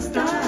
superstar.